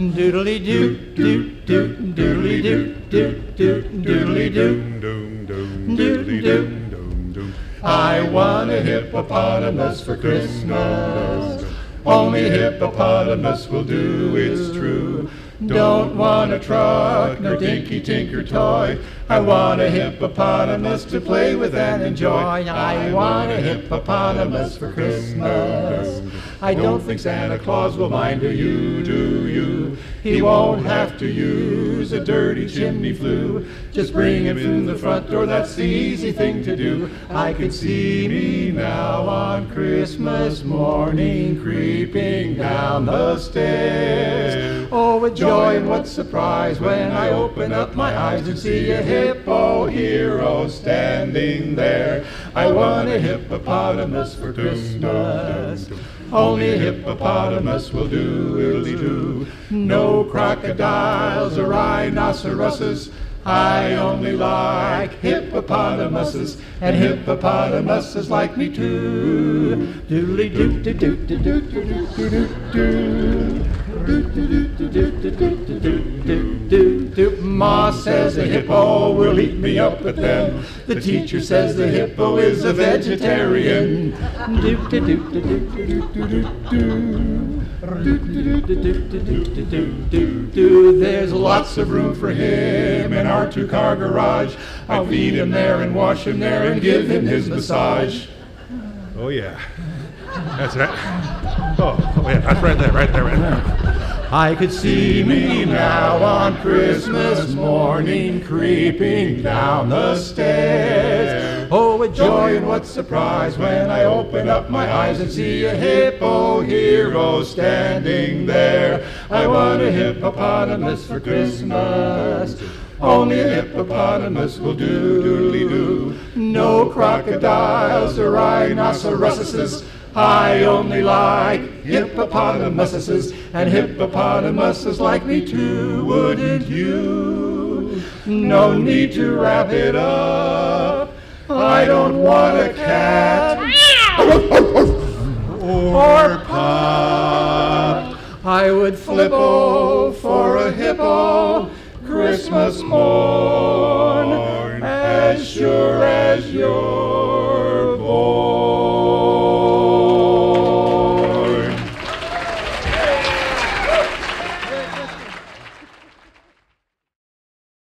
Doodly doo doo doo doodly doo doo doo doodly doo Doo, doo. I want a hippopotamus for Christmas. Only hippopotamus will do, it's true. Don't want a truck, no dinky tinker toy. I want a hippopotamus to play with and enjoy. I want a hippopotamus for Christmas. I don't think Santa Claus will mind, do you, do you? He won't have to use a dirty chimney flue. Just bring him in the front door, that's the easy thing to do. I could see me now on Christmas morning creeping down the stairs. Oh, what joy and what surprise when I open up my eyes and see a hippo hero standing there. I want a hippopotamus for Christmas. Only a hippopotamus will do. No crocodiles or rhinoceroses. I only like hippopotamuses, and hippopotamuses like me too. Doodly doo doo doo doo doo doo doo doo doo. Ma says the hippo will eat me up, but then the teacher says the hippo is a vegetarian. There's lots of room for him in our two-car garage. I feed him there and wash him there and give him his massage. Oh yeah, that's right. Oh, oh yeah, that's right there, right there, right there. I could see me now on Christmas morning creeping down the stairs. Oh, what joy and what surprise when I open up my eyes and see a hippo here hero standing there. I want a hippopotamus for Christmas. Only a hippopotamus will do, doodly doo. No crocodiles or rhinoceroses. I only like hippopotamuses, and hippopotamuses like me too, wouldn't you? No need to wrap it up. I don't want a cat For a hippo Christmas morn, as sure as you're.